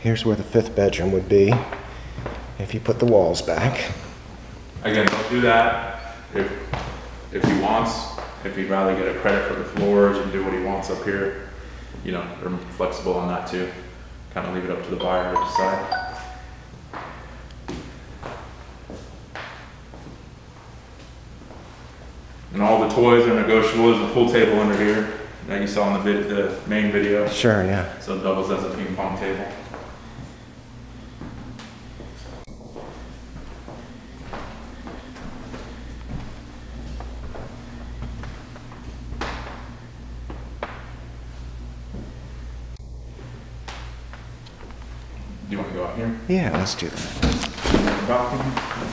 Here's where the fifth bedroom would be if you put the walls back. Again, don't do that if, if he wants, if he'd rather get a credit for the floors and do what he wants up here. You know, they're flexible on that too. Kind of leave it up to the buyer to decide. And all the toys are negotiable. There's a pool table under here that you saw in the vid, the main video. Sure, yeah. So it doubles as a ping pong table. Do you want to go out here? Yeah, let's do that.